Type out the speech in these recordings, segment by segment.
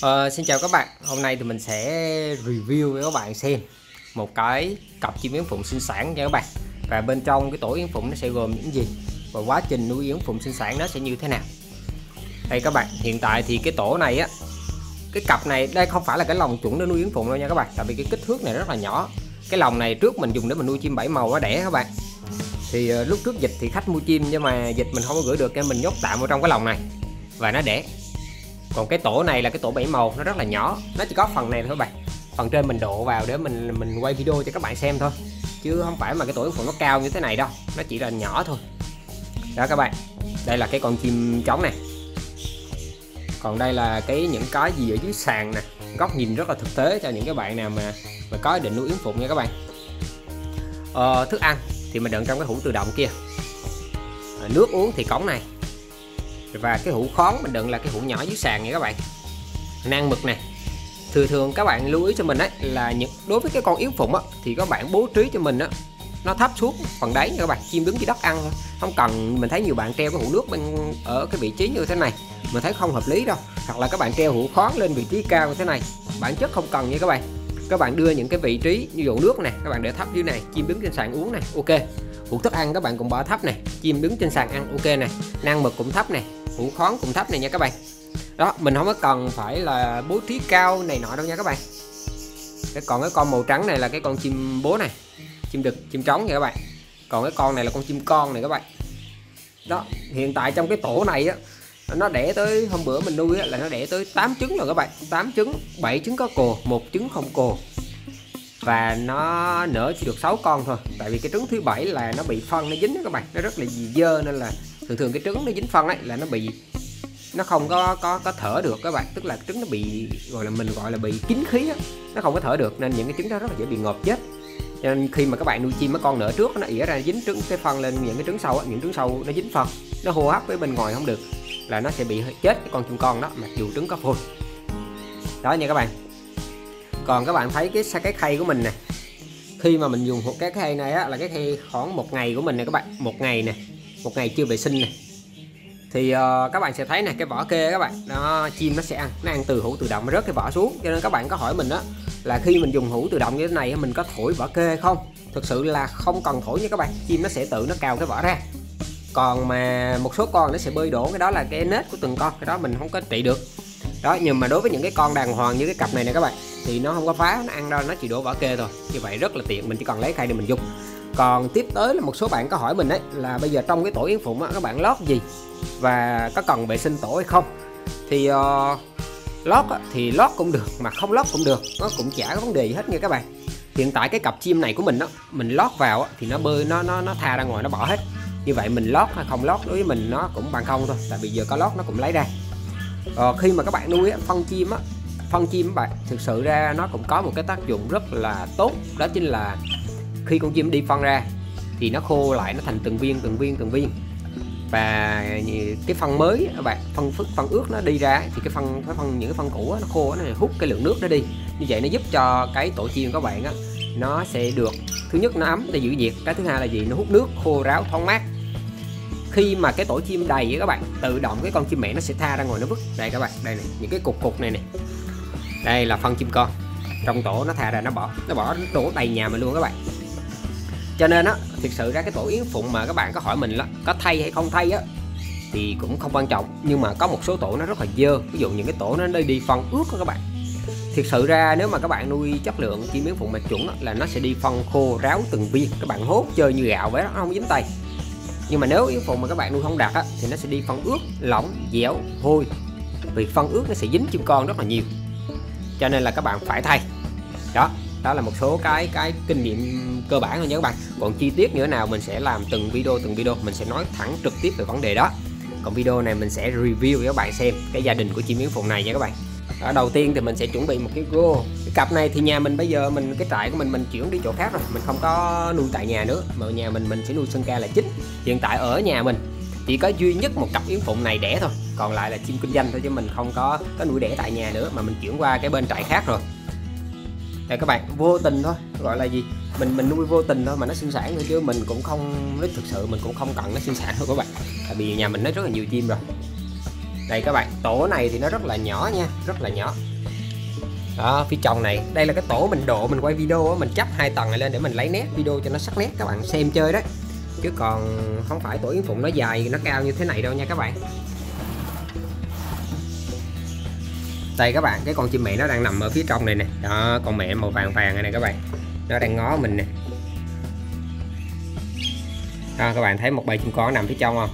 Ờ, xin chào các bạn. Hôm nay thì mình sẽ review với các bạn xem một cái cặp chim yến phụng sinh sản nha các bạn. Và bên trong cái tổ yến phụng nó sẽ gồm những gì? Và quá trình nuôi yến phụng sinh sản nó sẽ như thế nào? Đây các bạn hiện tại thì cái tổ này á cái cặp này đây không phải là cái lồng chuẩn để nuôi yến phụng đâu nha các bạn. Tại vì cái kích thước này rất là nhỏ. Cái lồng này trước mình dùng để mình nuôi chim bảy màu nó đẻ các bạn. Thì uh, lúc trước dịch thì khách mua chim nhưng mà dịch mình không có gửi được nên mình nhốt tạm vào trong cái lồng này. Và nó đẻ còn cái tổ này là cái tổ bảy màu nó rất là nhỏ. Nó chỉ có phần này thôi các bạn. Phần trên mình độ vào để mình mình quay video cho các bạn xem thôi. Chứ không phải mà cái tổ yến phụng nó cao như thế này đâu. Nó chỉ là nhỏ thôi. Đó các bạn. Đây là cái con chim trống này còn đây là cái những cái gì ở dưới sàn nè. Góc nhìn rất là thực tế cho những cái bạn nào mà mà có ý định nuôi yến phụng nha các bạn. Ờ, thức ăn thì mình đựng trong cái hũ tự động kia. À, nước uống thì cống này và cái hũ khón, mình đựng là cái hũ nhỏ dưới sàn nha các bạn. Nang mực này thường thường các bạn lưu ý cho mình ấy là những, đối với cái con yến phụng á, thì các bạn bố trí cho mình á, nó thấp xuống phần đáy nha các bạn. Chim đứng dưới đất ăn không cần, mình thấy nhiều bạn treo cái hũ nước bên, ở cái vị trí như thế này. Mình thấy không hợp lý đâu. Hoặc là các bạn treo hũ khón lên vị trí cao như thế này. Bản chất không cần nha các bạn. Các bạn đưa những cái vị trí như dụ nước này các bạn để thấp dưới này, chim đứng trên sàn uống này. Ok phụ thức ăn các bạn cũng bỏ thấp này chim đứng trên sàn ăn ok này năng mực cũng thấp này hũ khón cũng thấp này nha các bạn. Đó mình không có cần phải là bố trí cao này nọ đâu nha các bạn. Cái còn cái con màu trắng này là cái con chim bố này chim đực chim trống nha các bạn. Còn cái con này là con chim con này các bạn. Đó hiện tại trong cái tổ này á nó đẻ tới hôm bữa mình nuôi á, là nó đẻ tới 8 trứng rồi các bạn. 8 trứng 7 trứng có cồ một trứng không cồ và nó nở chỉ được 6 con thôi. Tại vì cái trứng thứ bảy là nó bị phân, nó dính đó các bạn. Nó rất là dơ nên là thường thường cái trứng nó dính phân ấy là nó bị, nó không có có có thở được các bạn. Tức là trứng nó bị, gọi là mình gọi là bị kín khí á. Nó không có thở được nên những cái trứng đó rất là dễ bị ngộp chết. Cho nên khi mà các bạn nuôi chim mấy con nở trước nó ỉa ra dính trứng cái phân lên những cái trứng sau những trứng sau nó dính phân, nó hô hấp với bên ngoài không được là nó sẽ bị chết cái con chim con đó, mặc dù trứng có phôi đó nha các bạn còn các bạn thấy cái cái khay của mình nè. Khi mà mình dùng một cái khay này á là cái khay khoảng một ngày của mình nè các bạn. Một ngày nè. Một ngày chưa vệ sinh nè. Thì uh, các bạn sẽ thấy nè cái vỏ kê các bạn. Nó chim nó sẽ ăn nó ăn từ hũ tự động rớt cái vỏ xuống. Cho nên các bạn có hỏi mình đó là khi mình dùng hũ tự động như thế này mình có thổi vỏ kê không? Thực sự là không cần thổi nha các bạn. Chim nó sẽ tự nó cào cái vỏ ra. Còn mà một số con nó sẽ bơi đổ cái đó là cái nết của từng con. Cái đó mình không có trị được đó nhưng mà đối với những cái con đàng hoàng như cái cặp này nè các bạn thì nó không có phá nó ăn đâu nó chỉ đổ vỏ kê thôi. Như vậy rất là tiện mình chỉ cần lấy khay để mình dùng. Còn tiếp tới là một số bạn có hỏi mình đấy là bây giờ trong cái tổ yến phụng á, các bạn lót gì? Và có cần vệ sinh tổ hay không? Thì uh, lót á, thì lót cũng được mà không lót cũng được. Nó cũng chả có vấn đề gì hết nha các bạn. Hiện tại cái cặp chim này của mình đó mình lót vào á, thì nó bơi nó nó nó tha ra ngoài nó bỏ hết. Như vậy mình lót hay không lót đối với mình nó cũng bằng không thôi tại vì giờ có lót nó cũng lấy ra ờ, khi mà các bạn nuôi phân chim á phân chim các bạn thực sự ra nó cũng có một cái tác dụng rất là tốt đó chính là khi con chim đi phân ra thì nó khô lại nó thành từng viên từng viên từng viên. Và cái phân mới các bạn phân phức phân ướt nó đi ra thì cái phân cái phân những cái phân cũ nó khô nó hút cái lượng nước đó đi. Như vậy nó giúp cho cái tổ chim các bạn á nó sẽ được thứ nhất nó ấm để giữ nhiệt cái thứ hai là gì? Nó hút nước khô ráo thoáng mát khi mà cái tổ chim đầy các bạn tự động cái con chim mẹ nó sẽ tha ra ngoài nó vứt. Đây các bạn đây này những cái cục cục này này đây là phân chim con. Trong tổ nó thà ra nó bỏ nó bỏ đổ đầy nhà mình luôn các bạn. Cho nên á thực sự ra cái tổ yến phụng mà các bạn có hỏi mình là có thay hay không thay á thì cũng không quan trọng. Nhưng mà có một số tổ nó rất là dơ. Ví dụ những cái tổ nó nơi đi phân ướt đó các bạn. Thực sự ra nếu mà các bạn nuôi chất lượng chim yến phụng mà chuẩn á, là nó sẽ đi phân khô ráo từng viên. Các bạn hốt chơi như gạo vậy đó nó không dính tay nhưng mà nếu yếu phụng mà các bạn nuôi không đạt á, thì nó sẽ đi phân ướt lỏng dẻo hôi. Vì phân ướt nó sẽ dính chim con rất là nhiều. Cho nên là các bạn phải thay. Đó đó là một số cái cái kinh nghiệm cơ bản thôi nhé các bạn. Còn chi tiết như thế nào mình sẽ làm từng video từng video. Mình sẽ nói thẳng trực tiếp về vấn đề đó. Còn video này mình sẽ review cho các bạn xem cái gia đình của chim yến phụng này nha các bạn ở đầu tiên thì mình sẽ chuẩn bị một cái gô. Cái cặp này thì nhà mình bây giờ mình, cái trại của mình mình chuyển đi chỗ khác rồi. Mình không có nuôi tại nhà nữa. Mà nhà mình mình sẽ nuôi sân ca là chính. Hiện tại ở nhà mình, chỉ có duy nhất một cặp yến phụng này đẻ thôi. Còn lại là chim kinh doanh thôi chứ mình không có có nuôi đẻ tại nhà nữa. Mà mình chuyển qua cái bên trại khác rồi. Đây các bạn, vô tình thôi. Gọi là gì? Mình mình nuôi vô tình thôi mà nó sinh sản thôi chứ mình cũng không nó thực sự mình cũng không cần nó sinh sản thôi các bạn. Tại vì nhà mình nó rất là nhiều chim rồi đây các bạn tổ này thì nó rất là nhỏ nha rất là nhỏ. Đó phía trong này đây là cái tổ mình độ mình quay video mình chắp hai tầng này lên để mình lấy nét video cho nó sắc nét các bạn xem chơi đấy chứ còn không phải tổ yến phụng nó dài nó cao như thế này đâu nha các bạn. Đây các bạn cái con chim mẹ nó đang nằm ở phía trong này nè. Đó con mẹ màu vàng vàng này nè các bạn. Nó đang ngó mình nè. Đó, các bạn thấy một bầy chim con nằm phía trong không?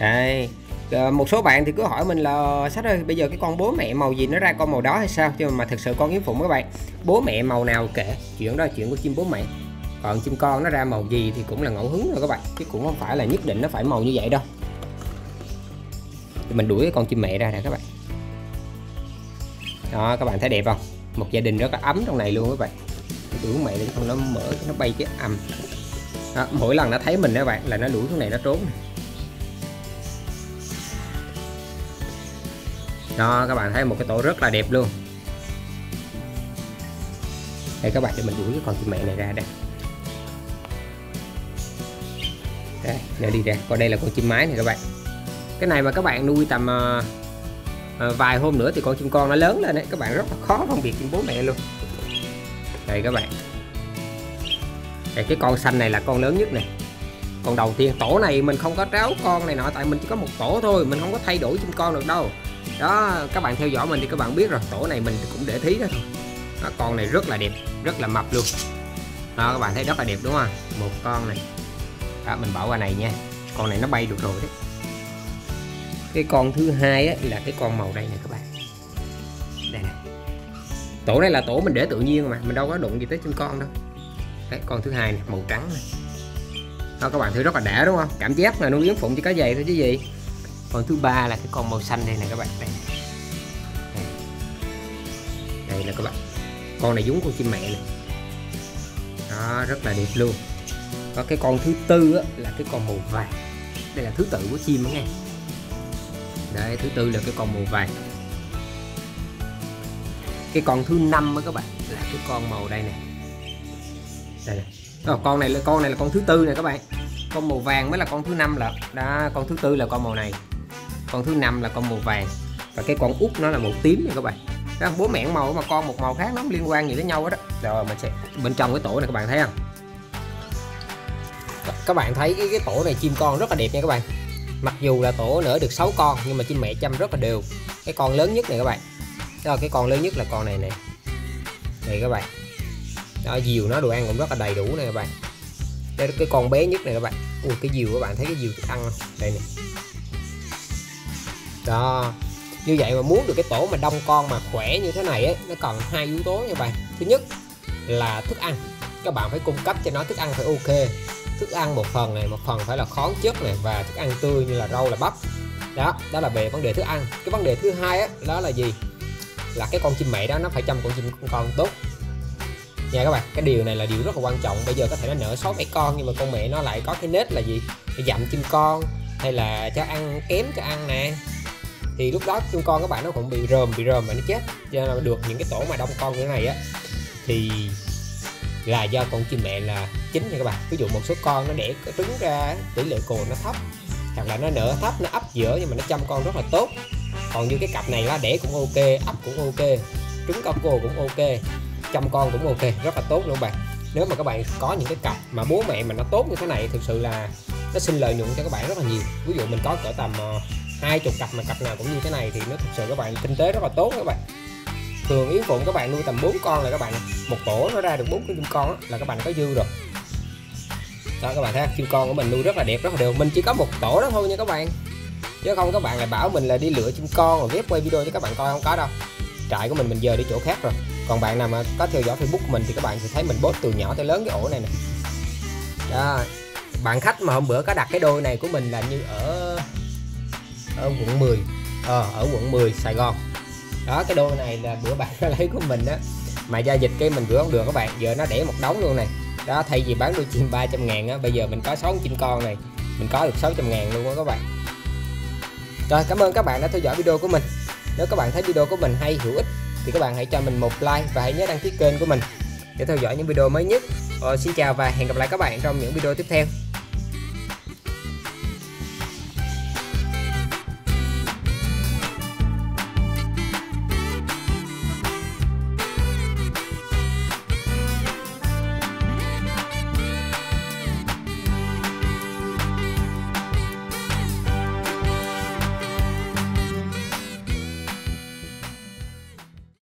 Đây ờ, một số bạn thì cứ hỏi mình là sách ơi bây giờ cái con bố mẹ màu gì nó ra con màu đó hay sao? Chứ mà thực sự con yến phụng các bạn bố mẹ màu nào kệ? Chuyện đó là chuyện của chim bố mẹ. Còn chim con nó ra màu gì thì cũng là ngẫu hứng rồi các bạn. Chứ cũng không phải là nhất định nó phải màu như vậy đâu. Thì mình đuổi cái con chim mẹ ra nè các bạn. Đó các bạn thấy đẹp không? Một gia đình rất là ấm trong này luôn các bạn. Đuổi con mẹ để không nó mở nó bay cái ầm đó, mỗi lần nó thấy mình các bạn là nó đuổi xuống này nó trốn. Đó các bạn thấy một cái tổ rất là đẹp luôn. Đây các bạn để mình đuổi cái con chim mẹ này ra đây. Đây nó đi ra. Còn đây là con chim mái này các bạn. Cái này mà các bạn nuôi tầm uh, uh, vài hôm nữa thì con chim con nó lớn lên đấy các bạn rất là khó phân biệt chim bố mẹ luôn. Đây các bạn. Đây cái con xanh này là con lớn nhất này còn đầu tiên tổ này mình không có tráo con này nọ tại mình chỉ có một tổ thôi mình không có thay đổi chim con được đâu đó các bạn theo dõi mình thì các bạn biết rồi. Tổ này mình cũng để thí đó thôi. Đó, con này rất là đẹp rất là mập luôn. Đó các bạn thấy rất là đẹp đúng không? Một con này. Đó mình bỏ qua này nha. Con này nó bay được rồi đấy. Cái con thứ hai á, là cái con màu đây nè các bạn. Đây nè. Tổ này là tổ mình để tự nhiên mà mình đâu có đụng gì tới chim con đâu. Đấy con thứ hai này màu trắng này đó các bạn thấy rất là đã đúng không? Cảm giác là nuôi yến phụng chỉ có vậy thôi chứ gì con thứ ba là cái con màu xanh đây nè các bạn. Đây. Đây, đây là các bạn. Con này giống con chim mẹ này. Đó rất là đẹp luôn. Có cái con thứ tư á, là cái con màu vàng. Đây là thứ tự của chim đó nghe. Đây thứ tư là cái con màu vàng. Cái con thứ năm á các bạn là cái con màu đây này đây này Ờ, con này là con này là con thứ tư này các bạn. Con màu vàng mới là con thứ năm là đó con thứ tư là con màu này con thứ năm là con màu vàng. Và cái con út nó là màu tím nha các bạn. Đó, bố mẹ màu mà con một màu khác nó không liên quan gì với nhau hết đó rồi mình sẽ bên trong cái tổ này các bạn thấy không? Các bạn thấy cái, cái tổ này chim con rất là đẹp nha các bạn. Mặc dù là tổ nở được 6 con nhưng mà chim mẹ chăm rất là đều. Cái con lớn nhất này các bạn. Đó cái con lớn nhất là con này nè. Này các bạn. Đó diều nó đồ ăn cũng rất là đầy đủ này các bạn. Đây cái con bé nhất này các bạn. Ui cái diều các bạn thấy cái diều thức ăn không? Đây nè đó. Như vậy mà muốn được cái tổ mà đông con mà khỏe như thế này ấy nó cần hai yếu tố nha bạn. Thứ nhất là thức ăn. Các bạn phải cung cấp cho nó thức ăn phải ok. Thức ăn một phần này một phần phải là khoáng chất này và thức ăn tươi như là rau là bắp. Đó đó là về vấn đề thức ăn. Cái vấn đề thứ hai ấy, đó là gì? Là cái con chim mẹ đó nó phải chăm con chim con, con tốt. Nha các bạn cái điều này là điều rất là quan trọng. Bây giờ có thể nó nở sáu bảy con nhưng mà con mẹ nó lại có cái nết là gì? Dặm chim con hay là cho ăn kém cho ăn nè thì lúc đó chim con các bạn nó cũng bị rơm bị rơm mà nó chết. Cho nên là được những cái tổ mà đông con như thế này á, thì là do con chim mẹ là chính nha các bạn. Ví dụ một số con nó đẻ trứng ra, tỷ lệ cồn nó thấp, hoặc là nó nở thấp, nó ấp giữa nhưng mà nó chăm con rất là tốt. Còn như cái cặp này là đẻ cũng ok, ấp cũng ok, trứng con cô cũng ok, chăm con cũng ok, rất là tốt luôn bạn. Nếu mà các bạn có những cái cặp mà bố mẹ mà nó tốt như thế này, thực sự là nó sinh lợi nhuận cho các bạn rất là nhiều. Ví dụ mình có cỡ tầm ờ, hai chục cặp mà cặp nào cũng như thế này thì nó thực sự các bạn, kinh tế rất là tốt các bạn. Thường yến phụng các bạn nuôi tầm 4 con là các bạn một tổ nó ra được bốn cái chim con là các bạn có dư rồi. Đó, các bạn thấy chim con của mình nuôi rất là đẹp, rất là đều. Mình chỉ có một tổ đó thôi nha các bạn. Chứ không, các bạn lại bảo mình là đi lựa chim con rồi ghép quay video cho các bạn coi, không có đâu. Trại của mình mình giờ đi chỗ khác rồi. Còn bạn nào mà có theo dõi facebook của mình thì các bạn sẽ thấy mình bốt từ nhỏ tới lớn cái ổ này nè. Đó. Bạn khách mà hôm bữa có đặt cái đôi này của mình là như ở ở quận 10 à, ờ, ở quận 10 Sài Gòn. Đó cái đôi này là bữa bạn nó lấy của mình á. Mà giao dịch cái mình gửi không được các bạn giờ nó đẻ một đống luôn này. Đó thay vì bán đôi chim 300 ngàn á bây giờ mình có 6 chim con này mình có được 600 ngàn luôn đó các bạn. Rồi cảm ơn các bạn đã theo dõi video của mình. Nếu các bạn thấy video của mình hay hữu ích thì các bạn hãy cho mình một like và hãy nhớ đăng ký kênh của mình để theo dõi những video mới nhất. Ờ, xin chào và hẹn gặp lại các bạn trong những video tiếp theo.